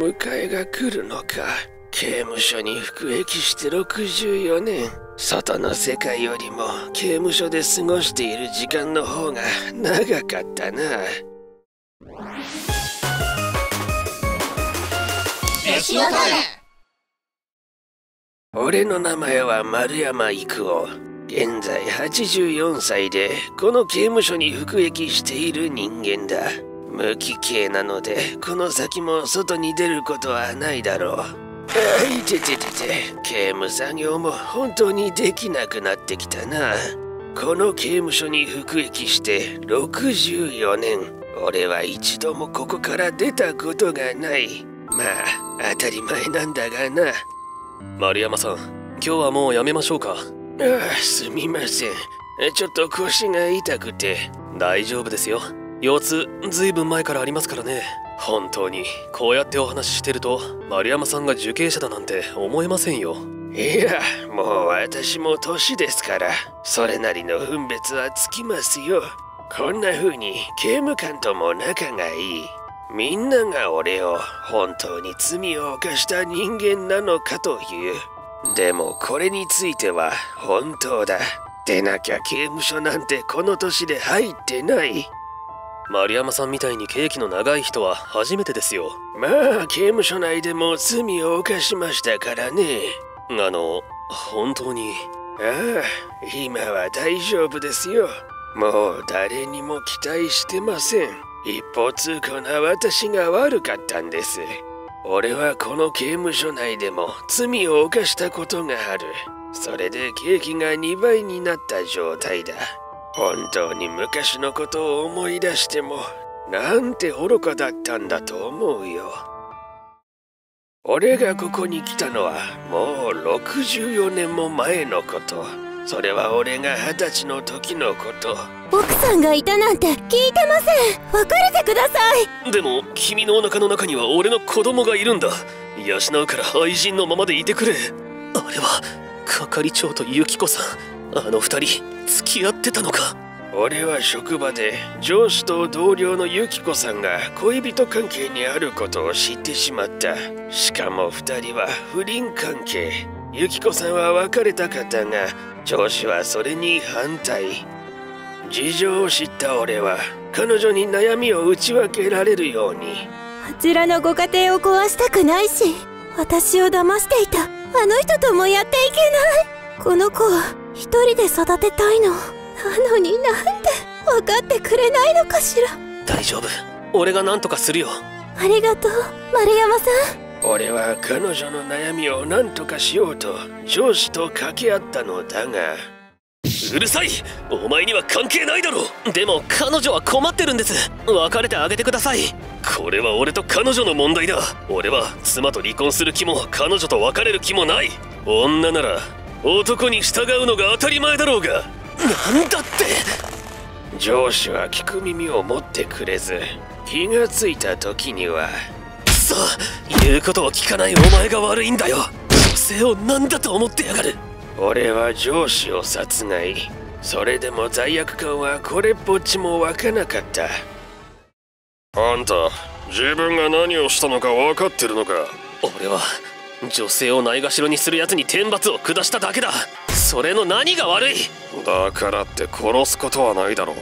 迎えが来るのか。刑務所に服役して64年。外の世界よりも刑務所で過ごしている時間の方が長かったな。俺の名前は丸山育夫。現在84歳でこの刑務所に服役している人間だ無期刑なのでこの先も外に出ることはないだろう。あいてててて刑務作業も本当にできなくなってきたな。この刑務所に服役して64年。俺は一度もここから出たことがない。まあ当たり前なんだがな。丸山さん今日はもうやめましょうか。ああすみません。ちょっと腰が痛くて。大丈夫ですよ腰痛ずいぶん前からありますからね。本当にこうやってお話ししてると丸山さんが受刑者だなんて思えませんよ。いやもう私も年ですからそれなりの分別はつきますよ。こんな風に刑務官とも仲がいい。みんなが俺を本当に罪を犯した人間なのかという。でもこれについては本当だ。でなきゃ刑務所なんてこの年で入ってない。丸山さんみたいに刑期の長い人は初めてですよ。まあ刑務所内でも罪を犯しましたからね。あの本当に？ああ今は大丈夫ですよ。もう誰にも期待してません。一方通行な私が悪かったんです。俺はこの刑務所内でも罪を犯したことがある。それで刑期が2倍になった状態だ本当に昔のことを思い出してもなんて愚かだったんだと思うよ。俺がここに来たのはもう64年も前のこと。それは俺が二十歳の時のこと。奥さんがいたなんて聞いてません。別れてください。でも君のお腹の中には俺の子供がいるんだ。養うから愛人のままでいてくれ。あれは係長とユキコさんあの二人付き合ってたのか？俺は職場で上司と同僚のユキコさんが恋人関係にあることを知ってしまった。しかも二人は不倫関係。ユキコさんは別れたかったが上司はそれに反対。事情を知った俺は彼女に悩みを打ち分けられるように。あちらのご家庭を壊したくないし私を騙していた。あの人ともやっていけない。この子は一人で育てたいの。なのになんで分かってくれないのかしら。大丈夫。俺が何とかするよ。ありがとう丸山さん。俺は彼女の悩みを何とかしようと上司と掛け合ったのだが。うるさい。お前には関係ないだろ。でも彼女は困ってるんです。別れてあげてください。これは俺と彼女の問題だ。俺は妻と離婚する気も彼女と別れる気もない。女なら男に従うのが当たり前だろうが。なんだって？上司は聞く耳を持ってくれず気がついた時にはさあ言うことを聞かないお前が悪いんだよ。女性を何だと思ってやがる。俺は上司を殺害。それでも罪悪感はこれっぽっちも湧かなかった。あんた自分が何をしたのか分かってるのか？俺は女性をないがしろにする奴に天罰を下しただけだ。それの何が悪い？だからって殺すことはないだろう。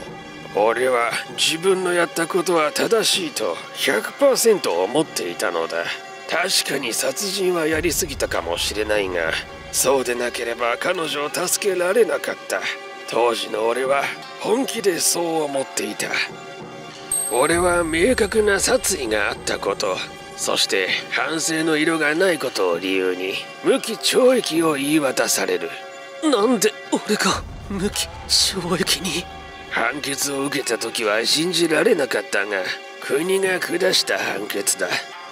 俺は自分のやったことは正しいと100%思っていたのだ。確かに殺人はやりすぎたかもしれないがそうでなければ彼女を助けられなかった。当時の俺は本気でそう思っていた。俺は明確な殺意があったこと。そして反省の色がないことを理由に無期懲役を言い渡される。なんで俺が無期懲役に？判決を受けた時は信じられなかったが国が下した判決だ。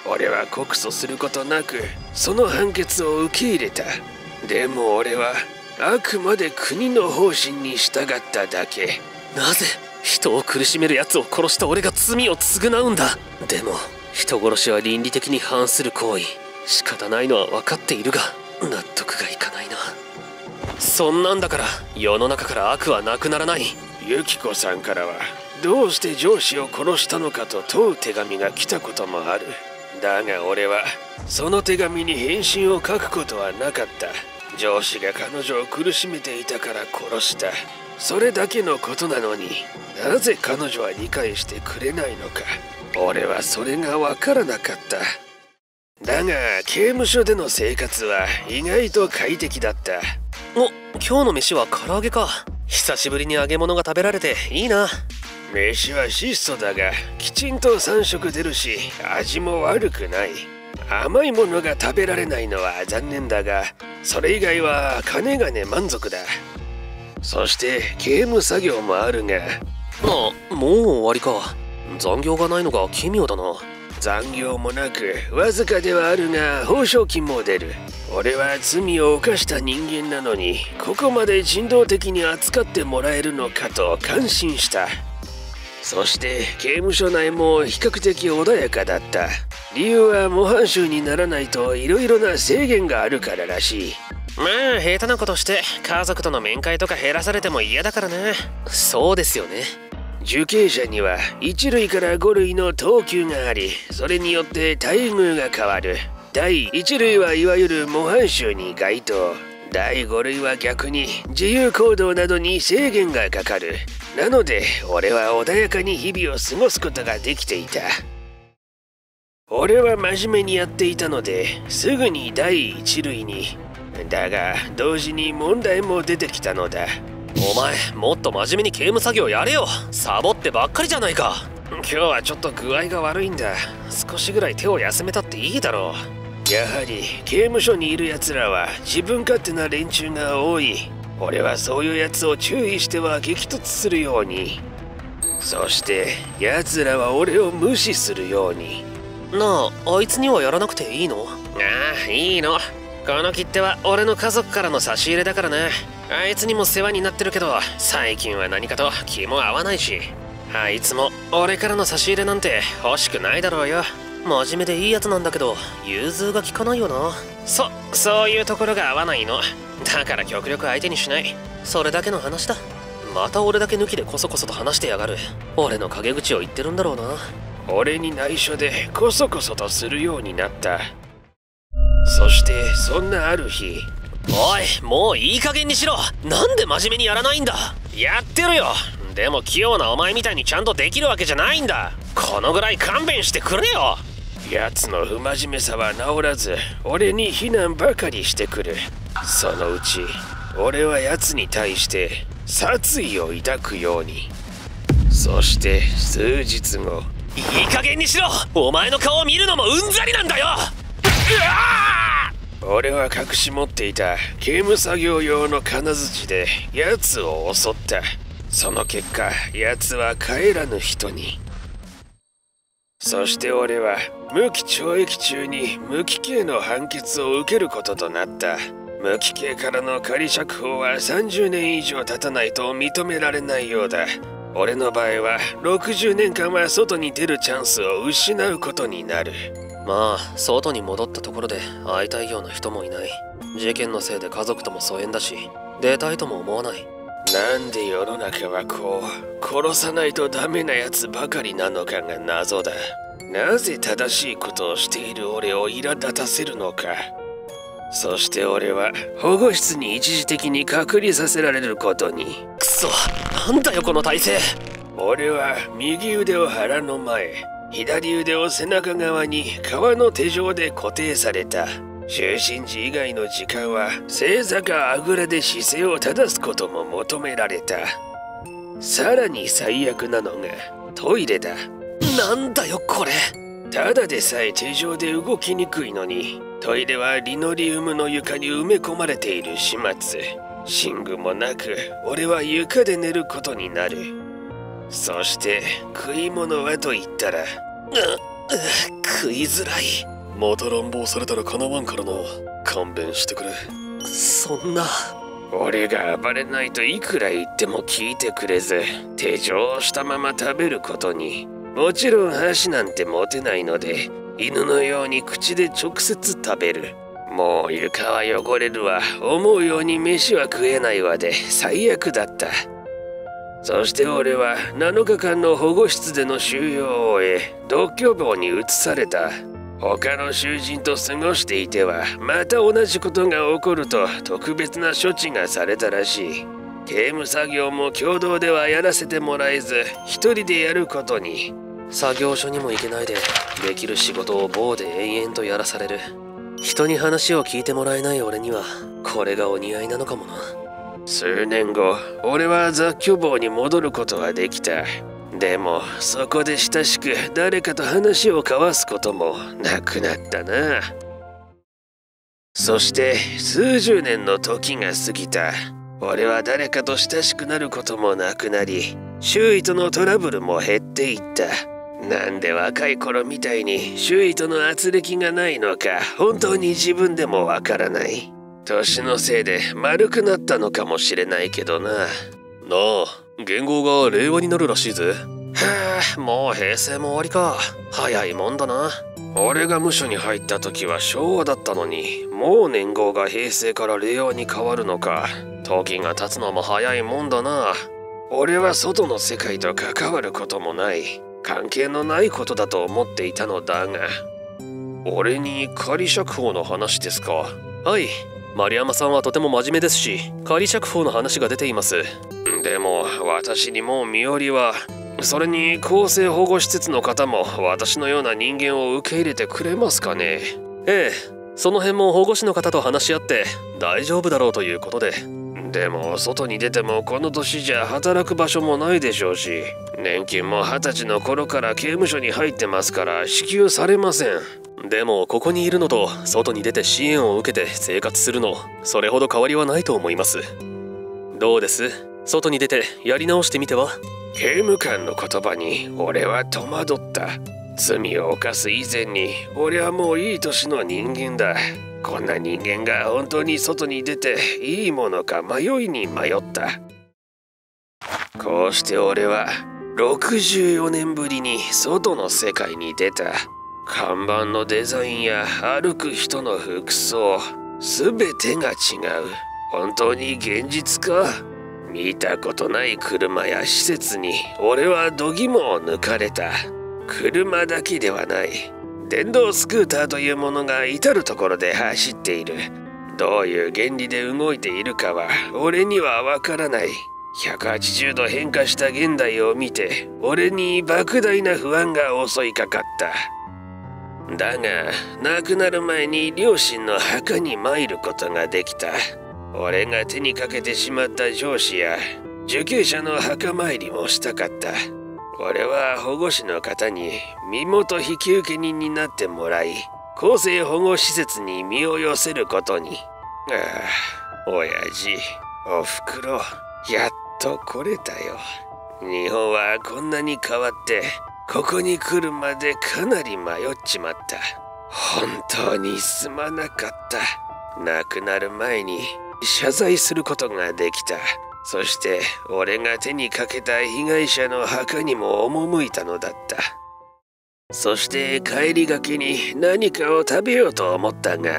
俺は告訴することなくその判決を受け入れた。でも俺はあくまで国の方針に従っただけ。なぜ人を苦しめる奴を殺した俺が罪を償うんだ？でも人殺しは倫理的に反する行為。仕方ないのは分かっているが納得がいかないな。そんなんだから世の中から悪はなくならない。ユキコさんからはどうして上司を殺したのかと問う手紙が来たこともある。だが俺はその手紙に返信を書くことはなかった。上司が彼女を苦しめていたから殺した。それだけのことなのになぜ彼女は理解してくれないのか。俺はそれが分からなかった。だが刑務所での生活は意外と快適だった。お今日の飯は唐揚げか。久しぶりに揚げ物が食べられていいな。飯は質素だがきちんと3食出るし味も悪くない。甘いものが食べられないのは残念だがそれ以外は金がね満足だ。そして刑務作業もあるが。あもう終わりか残業がないのが奇妙だな。残業もなくわずかではあるが報奨金も出る。俺は罪を犯した人間なのにここまで人道的に扱ってもらえるのかと感心した。そして刑務所内も比較的穏やかだった。理由は模範囚にならないと色々な制限があるかららしい。まあ下手なことして家族との面会とか減らされても嫌だからねそうですよね受刑者には1類から5類の等級がありそれによって待遇が変わる。第1類はいわゆる模範囚に該当。第5類は逆に自由行動などに制限がかかる。なので俺は穏やかに日々を過ごすことができていた。俺は真面目にやっていたのですぐに第1類に。だが同時に問題も出てきたのだ。お前もっと真面目に刑務作業やれよ。サボってばっかりじゃないか。今日はちょっと具合が悪いんだ。少しぐらい手を休めたっていいだろう。やはり刑務所にいる奴らは自分勝手な連中が多い。俺はそういうやつを注意しては激突するように。そして奴らは俺を無視するように。なああいつにはやらなくていいの？ああいいの。この切手は俺の家族からの差し入れだからなあいつにも世話になってるけど最近は何かと気も合わないし。あいつも俺からの差し入れなんて欲しくないだろうよ。真面目でいいやつなんだけど融通が利かないよな。そそういうところが合わないの。だから極力相手にしない。それだけの話だ。また俺だけ抜きでこそこそと話してやがる。俺の陰口を言ってるんだろうな。俺に内緒でこそこそとするようになった。そしてそんなある日おいもういい加減にしろ。なんで真面目にやらないんだ。やってるよ。でも器用なお前みたいにちゃんとできるわけじゃないんだ。このぐらい勘弁してくれよ。奴の不真面目さは治らず俺に非難ばかりしてくる。そのうち俺は奴に対して殺意を抱くように。そして数日後。いい加減にしろ。お前の顔を見るのもうんざりなんだよ俺は隠し持っていた刑務作業用の金槌で奴を襲った。その結果奴は帰らぬ人に。そして俺は無期懲役中に無期刑の判決を受けることとなった。無期刑からの仮釈放は30年以上経たないと認められないようだ。俺の場合は60年間は外に出るチャンスを失うことになる。まあ外に戻ったところで会いたいような人もいない。事件のせいで家族とも疎遠だし出たいとも思わない。なんで世の中はこう殺さないとダメなやつばかりなのかが謎だ。なぜ正しいことをしている俺を苛立たせるのか。そして俺は保護室に一時的に隔離させられることに。くそなんだよこの体勢。俺は右腕を腹の前左腕を背中側に革の手錠で固定された。就寝時以外の時間は正座かあぐらで姿勢を正すことも求められた。さらに最悪なのがトイレだ。なんだよこれ。ただでさえ手錠で動きにくいのにトイレはリノリウムの床に埋め込まれている始末。寝具もなく俺は床で寝ることになる。そして食い物はと言ったら食いづらい。また乱暴されたらかなわんからな。勘弁してくれ。そんな。俺が暴れないといくら言っても聞いてくれず手錠をしたまま食べることに。もちろん箸なんて持てないので犬のように口で直接食べる。もう床は汚れるわ。思うように飯は食えないわで最悪だったそして俺は7日間の保護室での収容を終え独居房に移された。他の囚人と過ごしていてはまた同じことが起こると特別な処置がされたらしい。刑務作業も共同ではやらせてもらえず一人でやることに。作業所にも行けないでできる仕事を棒で延々とやらされる。人に話を聞いてもらえない俺にはこれがお似合いなのかもな。数年後俺は雑居房に戻ることができた。でもそこで親しく誰かと話を交わすこともなくなったな。そして数十年の時が過ぎた。俺は誰かと親しくなることもなくなり周囲とのトラブルも減っていった。なんで若い頃みたいに周囲との圧力がないのか本当に自分でもわからない。年のせいで丸くなったのかもしれないけどな。なあ言語が令和になるらしいぜ。はあもう平成も終わりか。早いもんだな。俺が無所に入った時は昭和だったのにもう年号が平成から令和に変わるのか。時が経つのも早いもんだな。俺は外の世界と関わることもない。関係のないことだと思っていたのだが。俺に仮釈放の話ですか？はい丸山さんはとても真面目ですし仮釈放の話が出ています。でも私にもう身寄りはそれに厚生保護施設の方も私のような人間を受け入れてくれますかね。ええその辺も保護士の方と話し合って大丈夫だろうということで。でも外に出てもこの年じゃ働く場所もないでしょうし年金も二十歳の頃から刑務所に入ってますから支給されません。でもここにいるのと外に出て支援を受けて生活するのそれほど変わりはないと思います。どうです？外に出てやり直してみては？刑務官の言葉に俺は戸惑った。罪を犯す以前に俺はもういい年の人間だ。こんな人間が本当に外に出ていいものか迷いに迷った。こうして俺は64年ぶりに外の世界に出た。看板のデザインや歩く人の服装全てが違う。本当に現実か？見たことない車や施設に俺は度肝を抜かれた。車だけではない。電動スクーターというものが至る所で走っている。どういう原理で動いているかは俺にはわからない。180度変化した現代を見て俺に莫大な不安が襲いかかった。だが亡くなる前に両親の墓に参ることができた。俺が手にかけてしまった上司や受刑者の墓参りもしたかった。俺は保護士の方に身元引受人になってもらい厚生保護施設に身を寄せることに。ああ親父おふくろやっと来れたよ。日本はこんなに変わってここに来るまでかなり迷っちまった。本当にすまなかった。亡くなる前に謝罪することができた。そして俺が手にかけた被害者の墓にも赴いたのだった。そして帰りがけに何かを食べようと思ったが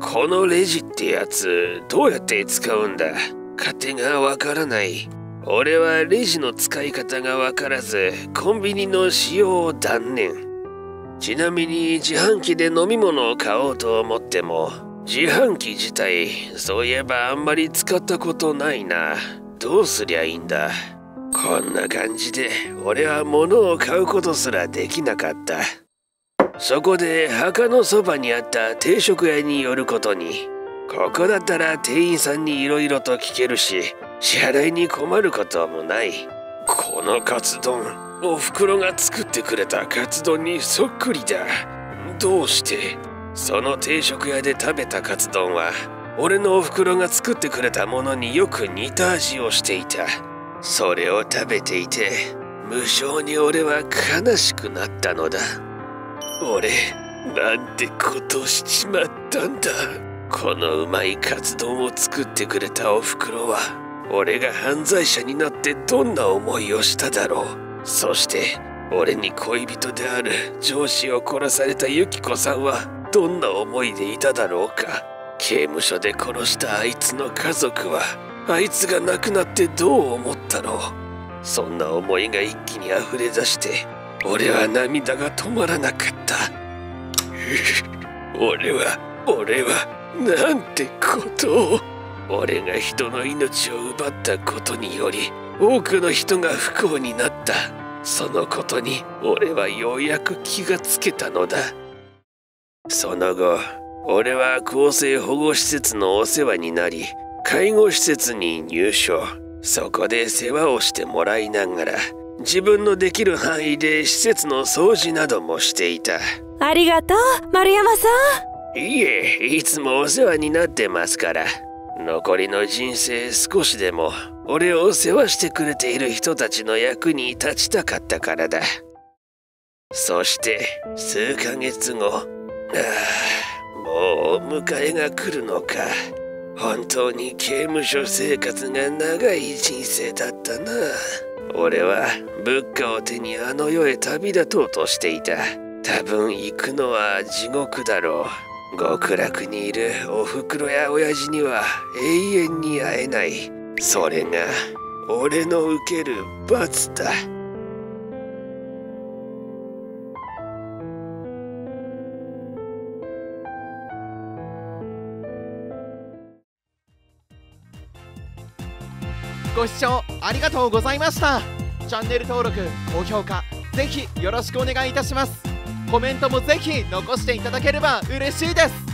このレジってやつどうやって使うんだ？勝手がわからない。俺はレジの使い方がわからずコンビニの使用を断念。ちなみに自販機で飲み物を買おうと思っても自販機自体そういえばあんまり使ったことないな。どうすりゃいいんだ？こんな感じで俺は物を買うことすらできなかった。そこで墓のそばにあった定食屋に寄ることに。ここだったら店員さんに色々と聞けるし支払いに困ることもない。このカツ丼おふくろが作ってくれたカツ丼にそっくりだ。どうしてその定食屋で食べたカツ丼は俺のおふくろが作ってくれたものによく似た味をしていた。それを食べていて無性に俺は悲しくなったのだ。俺なんてことしちまったんだ。このうまいカツ丼を作ってくれたおふくろは俺が犯罪者になってどんな思いをしただろう。そして俺に恋人である上司を殺されたユキコさんはどんな思いでいただろうか。刑務所で殺したあいつの家族はあいつが亡くなってどう思ったろうそんな思いが一気に溢れ出して俺は涙が止まらなかった。俺は俺はなんてことを。俺が人の命を奪ったことにより多くの人が不幸になった。そのことに俺はようやく気がつけたのだ。その後俺は厚生保護施設のお世話になり介護施設に入所。そこで世話をしてもらいながら自分のできる範囲で施設の掃除などもしていた。ありがとう丸山さん。いえいつもお世話になってますから。残りの人生少しでも俺を世話してくれている人たちの役に立ちたかったからだ。そして数ヶ月後。ああもうお迎えが来るのか。本当に刑務所生活が長い人生だったな。俺は仏花を手にあの世へ旅立とうとしていた。多分行くのは地獄だろう。極楽にいるおふくろや親父には永遠に会えない。それが俺の受ける罰だ。ご視聴ありがとうございました。チャンネル登録高評価ぜひよろしくお願いいたします。コメントもぜひ残していただければ嬉しいです。